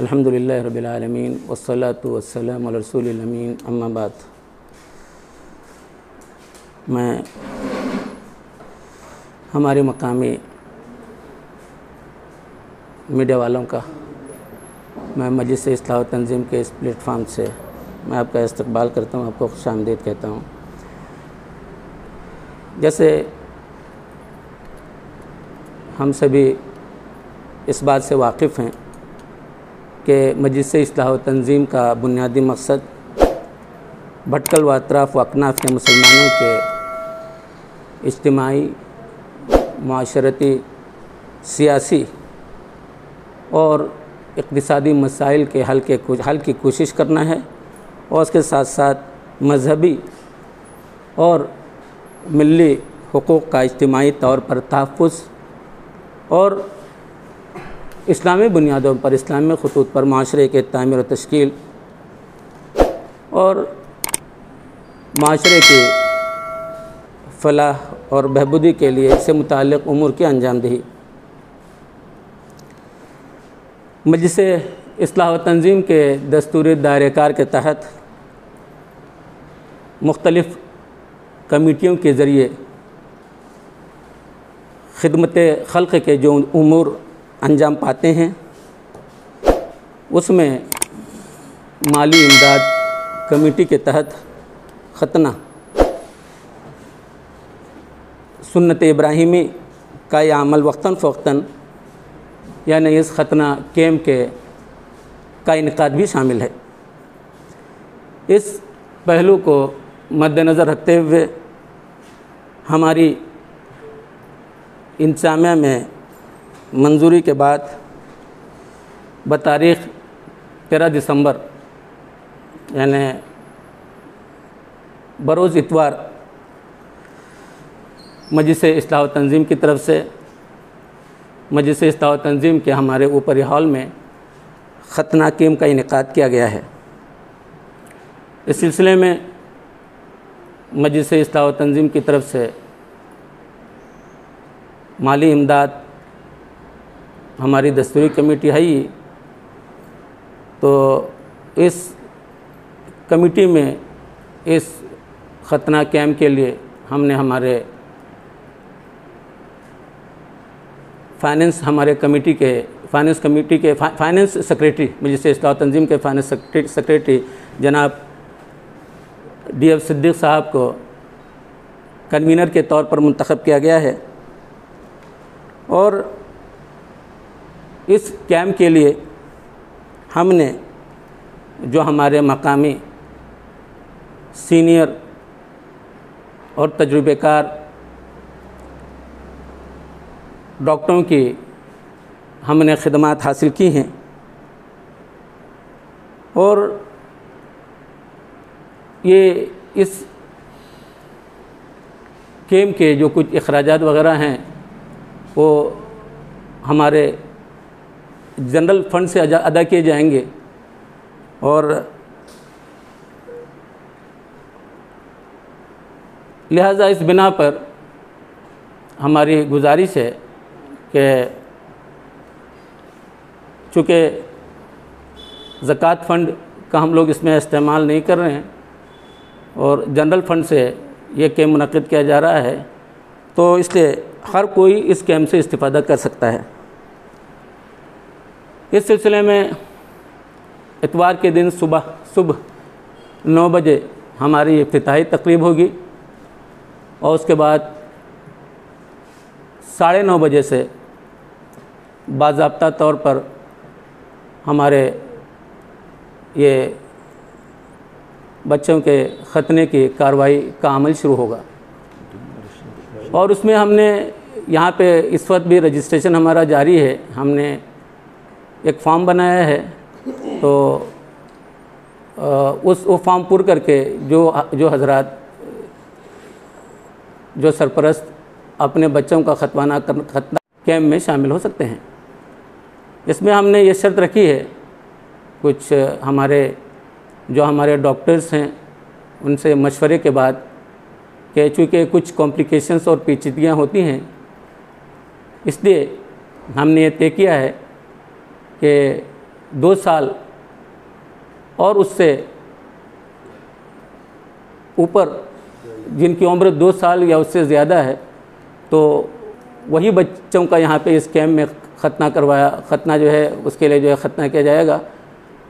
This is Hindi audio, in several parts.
अलहमदिल्ला रबालमीन वसलात वसलम रसूलमीन अम्माबाद मैं हमारे मकामी मीडिया वालों का, मैं मस्जिद से इस्लाह तंजीम के इस प्लेटफार्म से मैं आपका इस्तकबाल करता हूँ, आपको खुश आमदीद कहता हूँ। जैसे हम सभी इस बात से वाकिफ़ हैं कि मजिस असलाह तंजीम का बुनियादी मकसद भटकल व अतराफ़ व अकनाफ के मुसलमानों के इज्तमाही माशरती, सियासी और इकतसादी मसाइल के हल के हल की कोशिश करना है और उसके साथ साथ मजहबी और मिली हकूक़ का इज्तमाही तौर पर तहफ़ और इस्लामी बुनियादों पर, इस्लामी खतूत पर, माशरे के तमीर तश्कील और माशरे की फलाह और बहबूदी के लिए इससे मुतक़ उमूर की अंजामदही। मजलिस असलाह तंजीम के दस्तूरी दायरेकार के तहत मुख्तलफ़ कमेटियों के ज़रिए खदमत खल्क़ के जो उमूर अंजाम पाते हैं। उसमें माली इमदाद कमेटी के तहत ख़तना, सुन्नत इब्राहिमी का यह अमल वक्ता फ़वक्ता यानी इस ख़तना कैम के का इनका भी शामिल है। इस पहलू को मद्दनज़र रखते हुए हमारी इंतजामिया में मंजूरी के बाद बतारीख तेरह दिसंबर, यानी बरोज़ इतवार मजिस असलाह तंजीम की तरफ़ से मजिस असलाह तंजीम के हमारे ऊपरी हॉल में ख़तना कीम का इनका किया गया है। इस सिलसिले में मजिस असलाह तंजीम की तरफ़ से माली इमदाद हमारी दस्तूरी कमेटी है ही। तो इस कमेटी में, इस ख़तना कैम्प के लिए हमने हमारे फाइनेंस, हमारे कमेटी के, फाइनेंस कमेटी के finance secretary magistrate Islah Tanzeem के फाइनेंस सेक्रेटरी जनाब डी एफ़ सिद्दीक साहब को कन्वीनर के तौर पर मंतखब किया गया है। और इस कैम्प के लिए हमने जो हमारे मकामी सीनियर और तजुर्बेकार डॉक्टरों की हमने खदमात हासिल की हैं और ये इस केम के जो कुछ अखराज वगैरह हैं वो हमारे जनरल फंड से अदा किए जाएँगे। और लिहाजा इस बिना पर हमारी गुजारिश है कि चूँकि ज़क़़त फ़ंड का हम लोग इसमें इस्तेमाल नहीं कर रहे हैं और जनरल फंड से ये कैम्प मुनद किया जा रहा है तो इसलिए हर कोई इस कैम्प से इस्तेफ़ादा कर सकता है। इस सिलसिले में इतवार के दिन सुबह सुबह नौ बजे हमारी इफ्ताही तकरीब होगी और उसके बाद साढ़े नौ बजे से बाबा तौर पर हमारे ये बच्चों के ख़तने की कार्रवाई का अमल शुरू होगा। और उसमें हमने यहाँ पे इस वक्त भी रजिस्ट्रेशन हमारा जारी है। हमने एक फॉर्म बनाया है तो उस, वो फॉर्म पूर करके जो जो हजरात, जो सरपरस्त अपने बच्चों का खतवाना कर, खतना कैम्प में शामिल हो सकते हैं। इसमें हमने ये शर्त रखी है, कुछ हमारे, जो हमारे डॉक्टर्स हैं, उनसे मशवरे के बाद कि चूँकि कुछ कॉम्प्लिकेशंस और पेचीदगियाँ होती हैं, इसलिए हमने ये तय किया है कि दो साल और उससे ऊपर जिनकी उम्र दो साल या उससे ज़्यादा है तो वही बच्चों का यहाँ पे इस कैम्प में ख़तना करवाया ख़तना जो है उसके लिए जो है ख़तना किया जाएगा।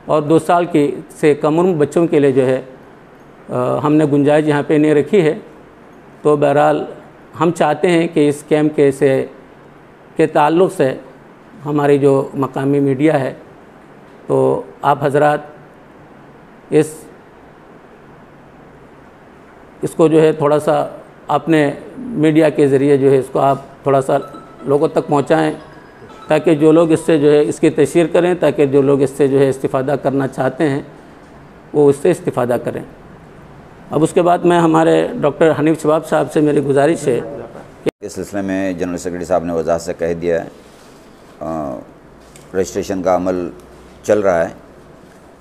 और दो साल की से कम उम्र बच्चों के लिए जो है आ, हमने गुंजाइश यहाँ पे नहीं रखी है। तो बहरहाल हम चाहते हैं कि इस कैम्प के से के ताल्लुक़ से हमारी जो मकामी मीडिया है तो आप हजरात इस, इसको जो है थोड़ा सा अपने मीडिया के ज़रिए जो है इसको आप थोड़ा सा लोगों तक पहुंचाएँ, ताकि जो लोग इससे जो है इसकी तशहर करें, ताकि जो लोग इससे जो है इस्तीफ़ादा करना चाहते हैं, वो इससे इस्तीफ़ादा करें। अब उसके बाद मैं हमारे डॉक्टर हनीफ शबाब साहब से मेरी गुजारिश है इस सिलसिले में जनरल सेक्रेटरी साहब ने वजाहत से कह दिया है रजिस्ट्रेशन का अमल चल रहा है।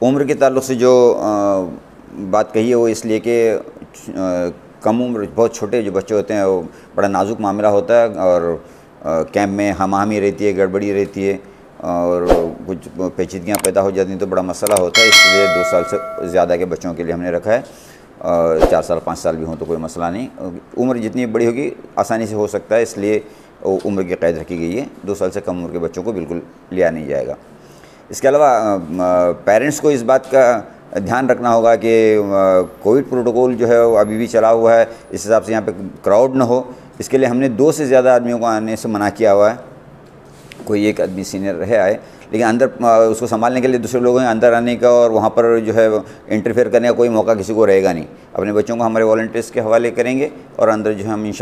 उम्र के ताल्लुक से जो आ, बात कही है वो इसलिए कि कम उम्र बहुत छोटे जो बच्चे होते हैं वो बड़ा नाजुक मामला होता है और कैंप में हमाहमी रहती है गड़बड़ी रहती है और कुछ पेचीदगियाँ पैदा हो जाती हैं तो बड़ा मसला होता है। इसलिए दो साल से ज़्यादा के बच्चों के लिए हमने रखा है चार साल पाँच साल भी हों तो कोई मसला नहीं। उम्र जितनी बड़ी होगी आसानी से हो सकता है। इसलिए उम्र की कैद रखी गई है। दो साल से कम उम्र के बच्चों को बिल्कुल लिया नहीं जाएगा। इसके अलावा पेरेंट्स को इस बात का ध्यान रखना होगा कि कोविड प्रोटोकॉल जो है वो अभी भी चला हुआ है। इस हिसाब से यहाँ पे क्राउड ना हो। इसके लिए हमने दो से ज़्यादा आदमियों को आने से मना किया हुआ है। कोई एक आदमी सीनियर रहे आए, लेकिन अंदर उसको संभालने के लिए दूसरे लोगों हैं अंदर आने का और वहाँ पर जो है इंटरफेयर करने का कोई मौका किसी को रहेगा नहीं। अपने बच्चों को हमारे वॉल्टियर्स के हवाले करेंगे और अंदर जो है हम इन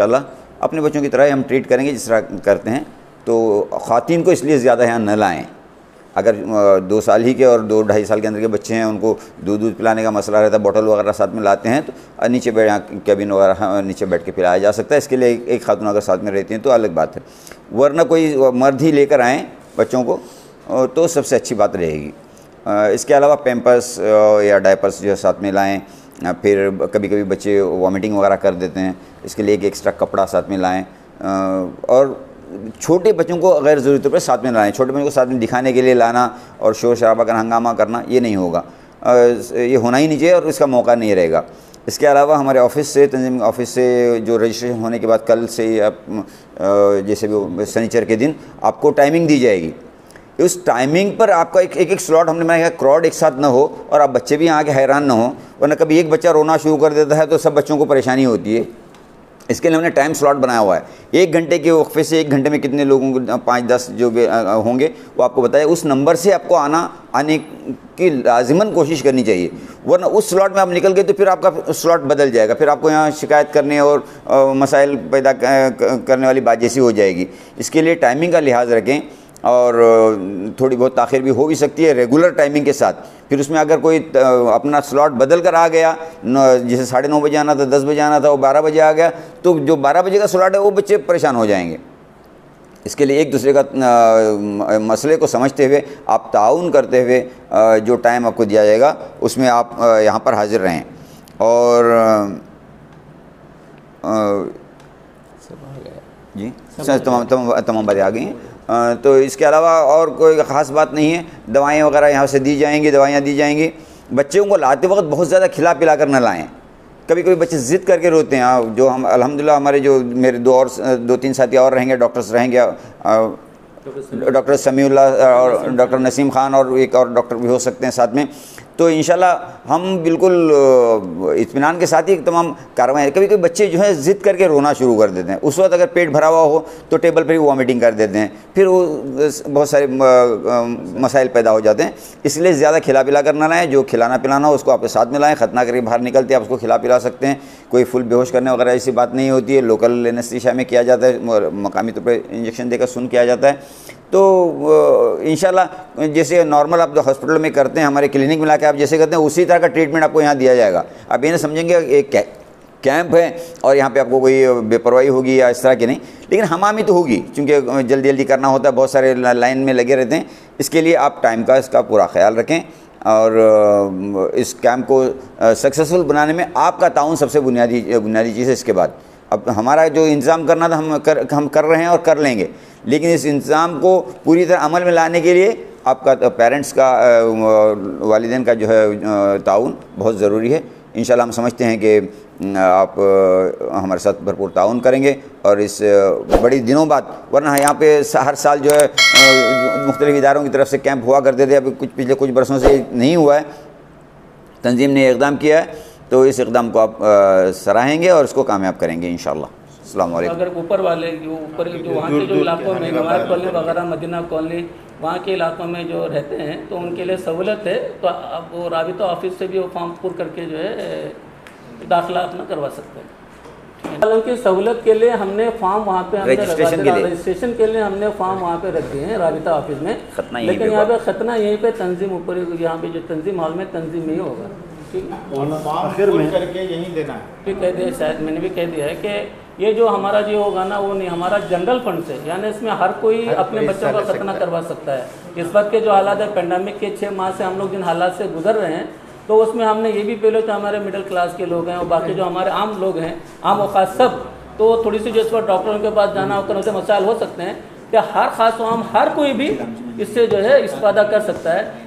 अपने बच्चों की तरह हम ट्रीट करेंगे जिस तरह करते हैं। तो ख़वान को इसलिए ज़्यादा यहाँ न लाएँ। अगर दो साल ही के और दो ढाई साल के अंदर के बच्चे हैं, उनको दूध दूध पिलाने का मसला रहता है बॉटल वगैरह साथ में लाते हैं तो नीचे बैठ कैबिन वगैरह नीचे बैठ के पिलाया जा सकता है। इसके लिए एक खातून अगर साथ में रहती हैं तो अलग बात है। वरना कोई मर्द ही लेकर आएँ बच्चों को तो सबसे अच्छी बात रहेगी। इसके अलावा पैम्पर्स या डायपर्स जो है साथ में लाएँ फिर कभी कभी बच्चे वॉमिटिंग वगैरह कर देते हैं, इसके लिए एक एक्स्ट्रा कपड़ा साथ में लाएँ। और छोटे बच्चों को अगर ज़रूरत पर साथ में लाएँ। छोटे बच्चों को साथ में दिखाने के लिए लाना और शोर शराबा करना हंगामा करना, ये नहीं होगा। ये होना ही नहीं चाहिए और इसका मौका नहीं रहेगा। इसके अलावा हमारे ऑफ़िस से, तंजीम ऑफ़िस से जो रजिस्ट्रेशन होने के बाद कल से आप जैसे भी शनिचर के दिन आपको टाइमिंग दी जाएगी। उस टाइमिंग पर आपका एक एक, एक स्लॉट हमने बनाया क्रॉड एक साथ ना हो और आप बच्चे भी यहाँ के हैरान ना हो वरना कभी एक बच्चा रोना शुरू कर देता है तो सब बच्चों को परेशानी होती है। इसके लिए हमने टाइम स्लॉट बनाया हुआ है। एक घंटे के वक्फे से एक घंटे में कितने लोगों को पाँच दस जो भी होंगे वो आपको बताया। उस नंबर से आपको आना आने की लाजिमन कोशिश करनी चाहिए। वरना उस स्लॉट में आप निकल गए तो फिर आपका स्लॉट बदल जाएगा। फिर आपको यहाँ शिकायत करने और मसाइल पैदा करने वाली बात जैसी हो जाएगी। इसके लिए टाइमिंग का लिहाज रखें। और थोड़ी बहुत ताखिर भी हो भी सकती है रेगुलर टाइमिंग के साथ। फिर उसमें अगर कोई अपना स्लॉट बदल कर आ गया जैसे साढ़े नौ बजे आना था, दस बजे आना था, वो बारह बजे आ गया तो जो बारह बजे का स्लॉट है, वो बच्चे परेशान हो जाएँगे। इसके लिए एक दूसरे का मसले को समझते हुए, आप ताउन करते हुए जो टाइम आपको दिया जाएगा, उसमें आप यहाँ पर हाजिर रहें। और जी। तमाम तमाम तमाम बातें आ गई हैं। तो इसके अलावा और कोई ख़ास बात नहीं है। दवाएँ वगैरह यहाँ से दी जाएँगी दवाइयाँ दी जाएँगी। बच्चों को लाते वक्त बहुत ज़्यादा खिला पिला कर न लाएँ। कभी कभी बच्चे ज़िद करके रोते हैं। जो हम अल्हम्दुलिल्लाह हमारे जो मेरे दो और दो तीन साथी और रहेंगे डॉक्टर्स रहेंगे डॉक्टर समीउल्ला और डॉक्टर नसीम खान और एक और डॉक्टर भी हो सकते हैं साथ में। तो इन हम बिल्कुल इतमान के साथ ही तमाम कार्रवाई कभी कभी बच्चे जो है ज़िद करके रोना शुरू कर देते हैं। उस वक्त अगर पेट भरा हुआ हो तो टेबल पर ही वॉमिटिंग कर देते हैं। फिर वो बहुत सारे मसाइल पैदा हो जाते हैं। इसलिए ज़्यादा खिला पिला करना लाएँ जो खिलाना पिलाना हो, उसको आपके साथ में लाएँ। खतना करके बाहर निकलते हैं, आप उसको खिला पिला सकते हैं। कोई फुल बेहोश करने वगैरह ऐसी बात नहीं होती है। लोकल एनेस्थीसिया में किया जाता है। मकामी तौर पर इंजेक्शन देकर सुन किया जाता है। तो इंशाल्लाह, जैसे नॉर्मल आप हॉस्पिटल में करते हैं, हमारे क्लिनिक में ला आप जैसे करते हैं, उसी तरह का ट्रीटमेंट आपको यहाँ दिया जाएगा। आप ये ना समझेंगे एक कैंप है और यहाँ पे आपको कोई बेपरवाही होगी या इस तरह की नहीं। लेकिन हमामी तो होगी क्योंकि जल्दी जल्दी करना होता है, बहुत सारे लाइन में लगे रहते हैं। इसके लिए आप टाइम का, इसका पूरा ख्याल रखें और इस कैंप को सक्सेसफुल बनाने में आपका ताउन सबसे बुनियादी बुनियादी चीज़ है इसके बाद। अब हमारा जो इंतज़ाम करना था, हम कर हम कर रहे हैं और कर लेंगे। लेकिन इस इंतज़ाम को पूरी तरह अमल में लाने के लिए आपका पेरेंट्स का वालदेन का जो है ताउन बहुत ज़रूरी है। इन हम समझते हैं कि आप हमारे साथ भरपूर ताउन करेंगे और इस बड़ी दिनों बाद, वरना यहाँ पे हर साल जो है मुख्तलिफ़ इदारों की तरफ़ से कैंप हुआ करते थे। अभी कुछ पिछले कुछ बरसों से नहीं हुआ है। तंजीम ने इकदाम किया है। तो इस इकदाम को आप सराहेंगे और इसको कामयाब करेंगे इन अगर ऊपर वाले जो ऊपर जो वहाँ के जो इलाकों में नवाज़ कॉलोनी वगैरह मदीना कॉलोनी वहाँ के इलाकों में जो रहते हैं तो उनके लिए सहूलत है तो अब वो राबिता ऑफ़िस से भी वो फॉर्म पुर करके जो है दाखिला अपना करवा सकते हैं। हालाँकि सहूलत के लिए हमने फॉर्म वहाँ पे रजिस्ट्रेशन के लिए। रजिस्ट्रेशन के लिए हमने फॉर्म वहाँ पे रख दिए हैं राबिता ऑफ़िस में। लेकिन यहाँ पे खतना यहीं पे तंजीम ऊपर यहाँ पे जो तंजीम हॉल में तंजीम नहीं होगा। आखिर में करके यहीं देना है। कह दिया शायद मैंने भी कह दिया है कि ये जो हमारा जो होगा ना वो नहीं हमारा जनरल फंड से यानी इसमें हर कोई हर अपने बच्चों का खतना करवा सकता है। इस वक्त के जो हालात है पेंडेमिक के छः माह से हम लोग जिन हालात से गुजर रहे हैं तो उसमें हमने ये भी पहले तो हमारे मिडिल क्लास के लोग हैं और बाकी जो हमारे आम लोग हैं आम अवकाश सब तो थोड़ी सी जो इस वक्त डॉक्टरों के पास जाना होकर उनसे मसाइल हो सकते हैं कि हर खास आम हर कोई भी इससे जो है इस्ता कर सकता है।